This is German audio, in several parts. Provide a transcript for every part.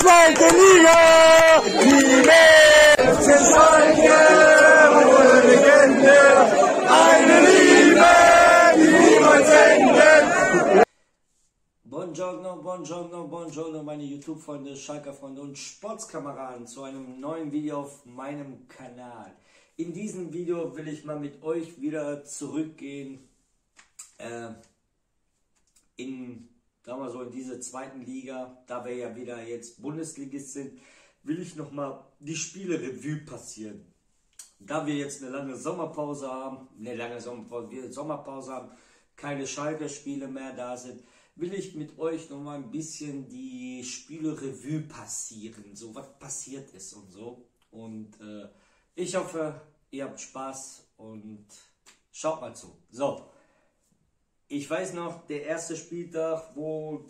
zweite Liga! Liebe FC Schalke, eine Legende, eine Liebe, die niemals endet. Buongiorno, buongiorno, buongiorno, meine YouTube-Freunde, Schalker-Freunde und Sportskameraden zu einem neuen Video auf meinem Kanal. In diesem Video will ich mal mit euch wieder zurückgehen äh, in, sagen wir so, in diese zweiten Liga, da wir ja wieder jetzt Bundesligist sind, will ich nochmal die Spiele Revue passieren. Da wir jetzt eine lange Sommerpause haben, eine lange Sommerpause, wir Sommerpause haben, keine Schalke-Spiele mehr da sind, will ich mit euch noch mal ein bisschen die Spiele Revue passieren, so was passiert ist und so. Und äh, ich hoffe, ihr habt Spaß und schaut mal zu. So, ich weiß noch, der erste Spieltag, wo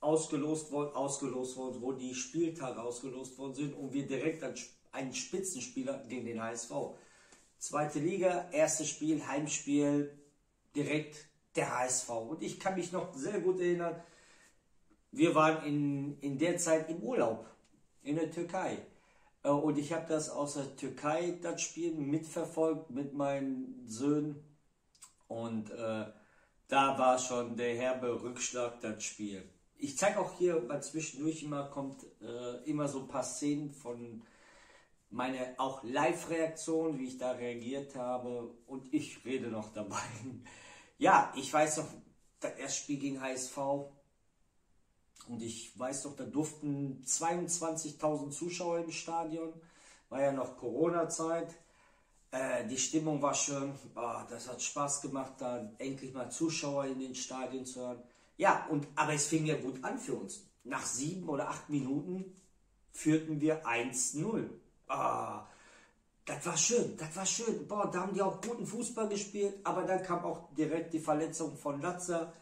ausgelost worden, ausgelost worden, wo die Spieltage ausgelost worden sind und wir direkt einen Spitzenspieler gegen den HSV. Zweite Liga, erstes Spiel, Heimspiel, direkt der HSV. Und ich kann mich noch sehr gut erinnern, wir waren in, in der Zeit im Urlaub in der Türkei. Äh, und ich habe das aus der Türkei, das Spiel, mitverfolgt mit meinen Söhnen. Und äh, da war schon der herbe Rückschlag, das Spiel. Ich zeige auch hier mal zwischendurch immer, kommt äh, immer so ein paar Szenen von meine auch Live-Reaktion, wie ich da reagiert habe. Und ich rede noch dabei. Ja, ich weiß noch, das erste Spiel gegen HSV. Und ich weiß noch, da durften 22.000 Zuschauer im Stadion. War ja noch Corona-Zeit. Äh, die Stimmung war schön. Oh, das hat Spaß gemacht, da endlich mal Zuschauer in den Stadien zu hören. Ja, und, aber es fing ja gut an für uns. Nach sieben oder acht Minuten führten wir 1-0. Ah, das war schön, das war schön. Boah, da haben die auch guten Fußball gespielt, aber dann kam auch direkt die Verletzung von Latzer.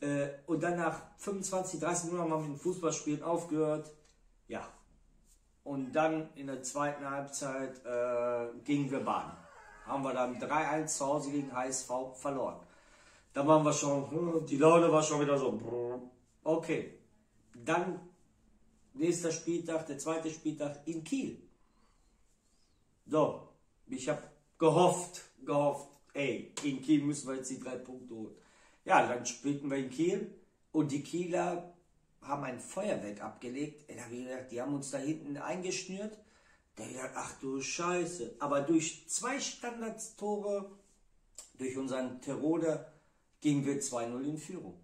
Äh, und dann nach 25, 30 Minuten haben wir mit dem Fußballspielen aufgehört. Ja. Und dann in der zweiten Halbzeit äh, gingen wir baden. Haben wir dann 3-1 zu Hause gegen HSV verloren. Da waren wir schon, hm, die Laune war schon wieder so. Okay. Dann nächster Spieltag, der zweite Spieltag in Kiel. So, ich habe gehofft, gehofft, ey, in Kiel müssen wir jetzt die drei Punkte holen. Ja, dann spielten wir in Kiel und die Kieler haben ein Feuerwerk abgelegt. Da habe ich gedacht, die haben uns da hinten eingeschnürt. Da habe ich gedacht, ach du Scheiße. Aber durch zwei Standardstore, durch unseren Tiroler, gingen wir 2-0 in Führung.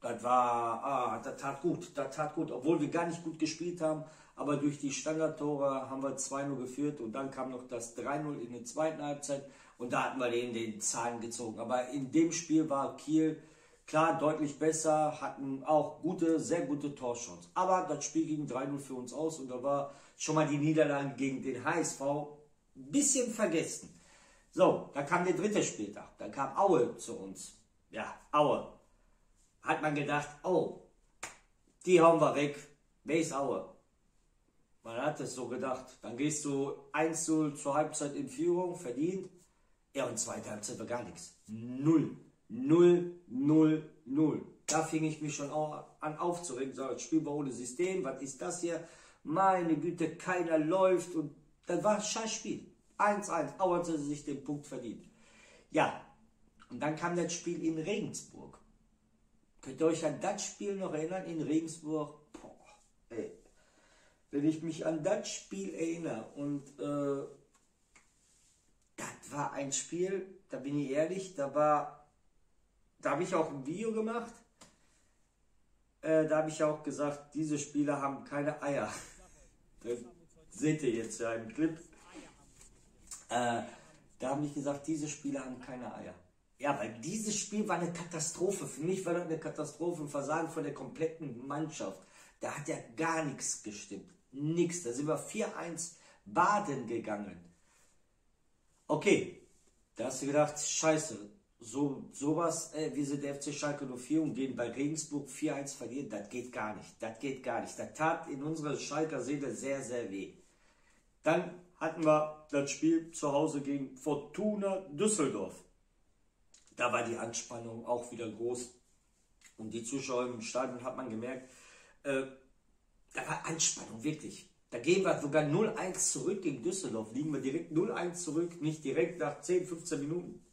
Das war, ah, das tat gut, das tat gut, obwohl wir gar nicht gut gespielt haben, aber durch die Standardtore haben wir 2-0 geführt und dann kam noch das 3-0 in der zweiten Halbzeit und da hatten wir den, den Zahn gezogen. Aber in dem Spiel war Kiel klar deutlich besser, hatten auch gute, sehr gute Torchance. Aber das Spiel ging 3-0 für uns aus und da war schon mal die Niederlage gegen den HSV ein bisschen vergessen. So, da kam der dritte Spieltag, da kam Aue zu uns. Ja, Aue. Hat man gedacht, oh, die hauen wir weg. Wer ist Aue? Man hat es so gedacht. Dann gehst du 1 0 zur Halbzeit in Führung, verdient. Ja, und zweite Halbzeit war gar nichts. Null. Null, null, null. Da fing ich mich schon an aufzuregen. So, jetzt spielen wir ohne System. Was ist das hier? Meine Güte, keiner läuft. Und das war ein scheiß Spiel. 1-1. Auer hatte sich den Punkt verdient. Ja, und dann kam das Spiel in Regensburg. Könnt ihr euch an das Spiel noch erinnern? In Regensburg? Boah, ey. Wenn ich mich an das Spiel erinnere und äh, das war ein Spiel, da bin ich ehrlich, da war, da habe ich auch ein Video gemacht. Äh, da habe ich auch gesagt, diese Spieler haben keine Eier. Das seht ihr jetzt ja im Clip. Äh, da habe ich gesagt, diese Spieler haben keine Eier. Ja, weil dieses Spiel war eine Katastrophe. Für mich war das eine Katastrophe, ein Versagen von der kompletten Mannschaft. Da hat ja gar nichts gestimmt. Nichts. Da sind wir 4-1 baden gegangen. Okay, da hast du gedacht, scheiße, so, sowas, äh, wir sind der FC Schalke 04 und gehen bei Regensburg 4-1 verlieren, das geht gar nicht, das geht gar nicht. Das tat in unserer Schalker Seele sehr, sehr weh. Dann hatten wir das Spiel zu Hause gegen Fortuna Düsseldorf. Da war die Anspannung auch wieder groß. Und die Zuschauer im Stadion hat man gemerkt, äh, da war Anspannung, wirklich. Da gehen wir sogar 0-1 zurück gegen Düsseldorf, liegen wir direkt 0-1 zurück, nicht direkt nach 10, 15 Minuten.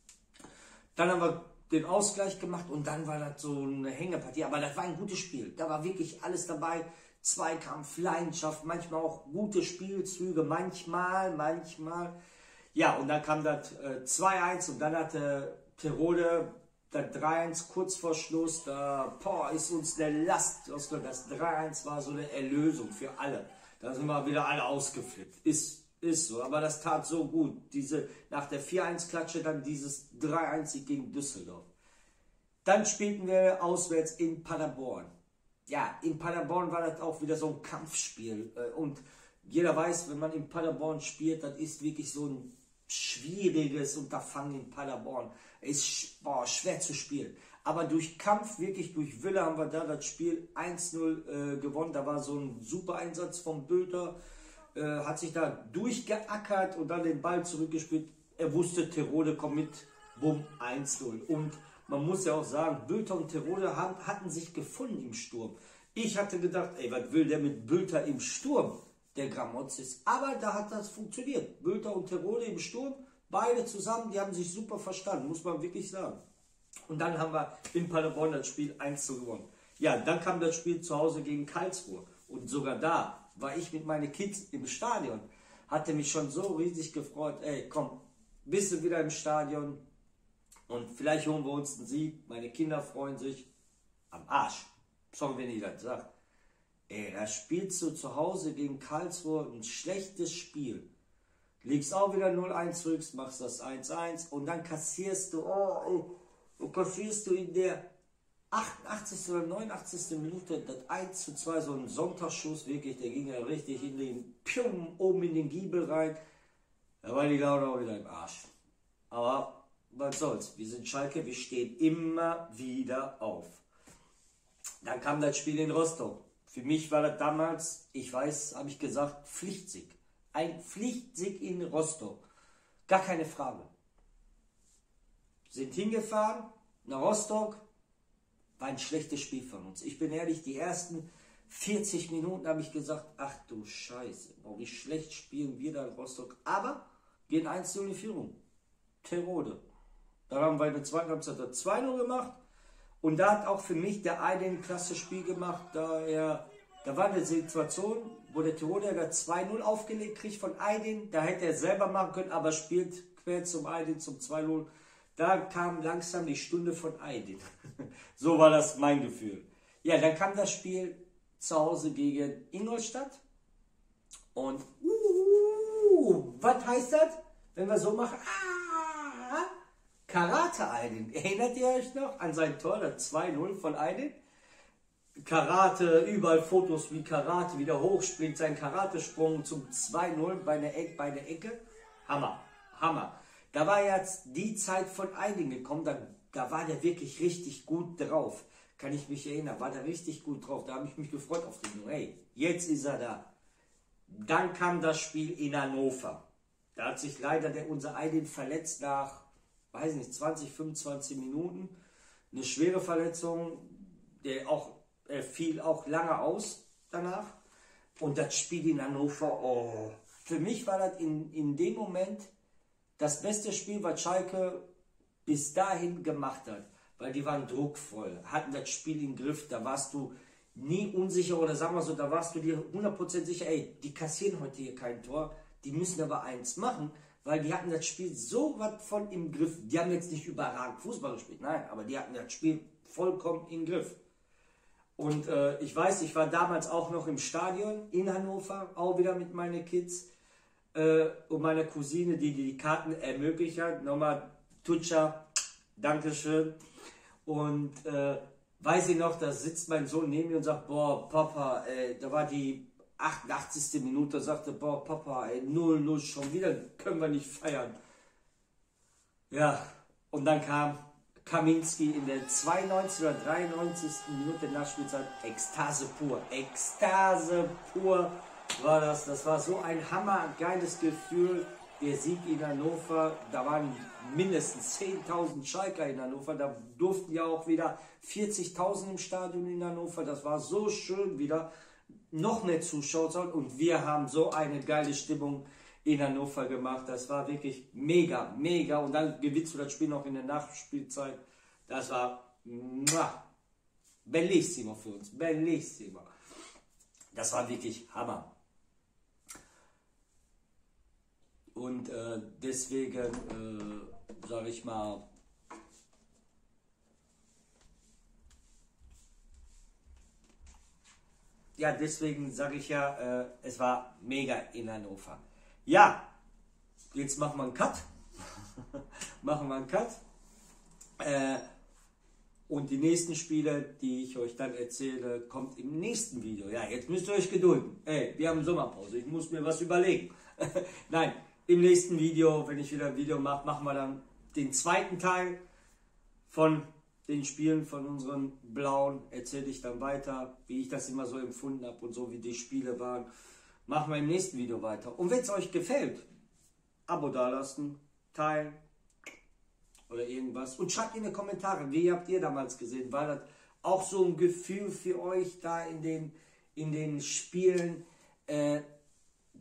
Dann haben wir den Ausgleich gemacht und dann war das so eine Hängepartie. Aber das war ein gutes Spiel. Da war wirklich alles dabei. Zweikampf, Leidenschaft, manchmal auch gute Spielzüge, manchmal, manchmal. Ja, und dann kam das äh, 2-1 und dann hatte Tirode das 3-1 kurz vor Schluss. Da boah, ist uns eine Last. Das 3-1 war so eine Erlösung für alle. Da sind wir wieder alle ausgeflippt. Ist, ist so, aber das tat so gut. Diese, nach der 4-1-Klatsche dann dieses 3-1 gegen Düsseldorf. Dann spielten wir auswärts in Paderborn. Ja, in Paderborn war das auch wieder so ein Kampfspiel. Äh, und jeder weiß, wenn man in Paderborn spielt, das ist wirklich so ein schwieriges Unterfangen in Paderborn. Ist boah, schwer zu spielen. Aber durch Kampf, wirklich durch Wille haben wir da das Spiel 1-0 äh, gewonnen. Da war so ein super Einsatz vom Bülter. Äh, hat sich da durchgeackert und dann den Ball zurückgespielt. Er wusste, Terode kommt mit. Bumm, 1-0. Und man muss ja auch sagen, Bülter und Terode haben, hatten sich gefunden im Sturm. Ich hatte gedacht, ey, was will der mit Bülter im Sturm? Der Gramozis. Aber da hat das funktioniert. Bülter und Terode im Sturm, beide zusammen, die haben sich super verstanden, muss man wirklich sagen. Und dann haben wir in Paderborn das Spiel 1 zu gewonnen. Ja, dann kam das Spiel zu Hause gegen Karlsruhe. Und sogar da war ich mit meinen Kids im Stadion. Hatte mich schon so riesig gefreut. Ey, komm, bist du wieder im Stadion? Und vielleicht holen wir uns einen Sieg. Meine Kinder freuen sich am Arsch. Sorry, wenn ich das sage. Ey, da spielst du zu Hause gegen Karlsruhe ein schlechtes Spiel. Liegst auch wieder 0-1 zurück, machst das 1-1 und dann kassierst du, oh, oh und kassierst du in der 88. oder 89. Minute das 1 zu 2, so ein Sonntagsschuss, wirklich, der ging ja richtig in den Pium, oben in den Giebel rein. Da war die Laune auch wieder im Arsch. Aber was soll's, wir sind Schalke, wir stehen immer wieder auf. Dann kam das Spiel in Rostock. Für mich war das damals, ich weiß, habe ich gesagt, Pflichtsieg. Ein Pflichtsieg in Rostock. Gar keine Frage sind hingefahren nach Rostock, war ein schlechtes Spiel von uns. Ich bin ehrlich, die ersten 40 Minuten habe ich gesagt, ach du Scheiße, wie schlecht spielen wir da in Rostock. Aber gehen 1-0 in Führung. Terode. Dann haben wir in der zweiten Halbzeit 2-0 gemacht. Und da hat auch für mich der eine ein klasse Spiel gemacht, da er, da war eine Situation, wo der Tirode da 2-0 aufgelegt kriegt von Aydin. Da hätte er selber machen können, aber spielt quer zum Aydin zum 2-0. Da kam langsam die Stunde von Aydin. so war das mein Gefühl. Ja, dann kam das Spiel zu Hause gegen Ingolstadt. Und uh, was heißt das, wenn wir so machen? Ah, Karate Aydin. Erinnert ihr euch noch an sein Tor, das 2-0 von Aydin? Karate, überall Fotos wie Karate, wieder hochspringt, sein Karatesprung zum 2-0 bei e bei der Ecke. Hammer, Hammer. Da war jetzt die Zeit von einigen gekommen, da, da war der wirklich richtig gut drauf. Kann ich mich erinnern, war der richtig gut drauf. Da habe ich mich gefreut auf den. Hey, jetzt ist er da. Dann kam das Spiel in Hannover. Da hat sich leider der, unser Aydin verletzt nach, weiß nicht, 20, 25 Minuten. Eine schwere Verletzung, der auch, er fiel auch lange aus danach. Und das Spiel in Hannover, oh, für mich war das in, in dem Moment das beste Spiel, was Schalke bis dahin gemacht hat, weil die waren druckvoll, hatten das Spiel im Griff, da warst du nie unsicher oder sagen wir so, da warst du dir 100% sicher, ey, die kassieren heute hier kein Tor, die müssen aber eins machen, weil die hatten das Spiel so was von im Griff. Die haben jetzt nicht überragend Fußball gespielt, nein, aber die hatten das Spiel vollkommen im Griff. Und äh, ich weiß, ich war damals auch noch im Stadion in Hannover, auch wieder mit meinen Kids äh, und meiner Cousine, die die Karten ermöglicht hat. Nochmal Tutscha, Dankeschön. Und äh, weiß ich noch, da sitzt mein Sohn neben mir und sagt, boah, Papa, ey, da war die 88. Minute, sagte, boah, Papa, ey, 0-0 schon wieder, können wir nicht feiern. Ja, und dann kam Kaminski in der 92 oder 93. Minute Nachspielzeit, Ekstase pur, Ekstase pur war das. Das war so ein hammergeiles Gefühl. Der Sieg in Hannover, da waren mindestens 10.000 Schalker in Hannover. Da durften ja auch wieder 40.000 im Stadion in Hannover. Das war so schön wieder. noch mehr Zuschauer. Und wir haben so eine geile Stimmung in Hannover gemacht. Das war wirklich mega, mega. Und dann gewinnst du das Spiel noch in der Nachspielzeit. Das war muah, bellissimo für uns. Bellissimo. Das war wirklich Hammer. Und äh, deswegen äh, sage ich mal, ja, deswegen sage ich ja, äh, es war mega in Hannover. Ja, jetzt machen wir einen Cut. machen wir einen Cut. Äh, und die nächsten Spiele, die ich euch dann erzähle, kommt im nächsten Video. Ja, jetzt müsst ihr euch gedulden. Ey, wir haben Sommerpause. Ich muss mir was überlegen. Nein, im nächsten Video, wenn ich wieder ein Video mache, machen wir dann den zweiten Teil von den Spielen von unseren Blauen. Erzähle ich dann weiter, wie ich das immer so empfunden habe und so, wie die Spiele waren. Machen wir im nächsten Video weiter. Und wenn es euch gefällt, Abo dalassen, teilen, oder irgendwas. Und schreibt in die Kommentare, wie habt ihr damals gesehen? War das auch so ein Gefühl für euch da in den, in den Spielen äh,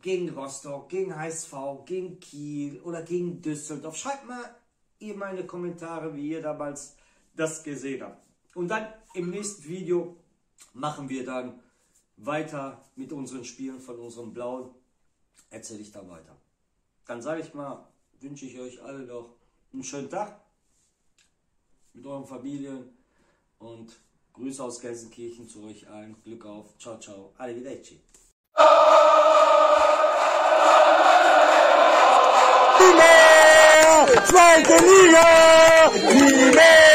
gegen Rostock, gegen HSV, gegen Kiel oder gegen Düsseldorf? Schreibt mal ihr meine Kommentare, wie ihr damals das gesehen habt. Und dann im nächsten Video machen wir dann weiter mit unseren Spielen von unserem Blauen. Erzähle ich dann weiter. Dann sage ich mal, wünsche ich euch alle noch einen schönen Tag mit euren Familien und Grüße aus Gelsenkirchen zu euch allen. Glück auf. Ciao, ciao. Arrivederci. Zweite Liga! Liebe!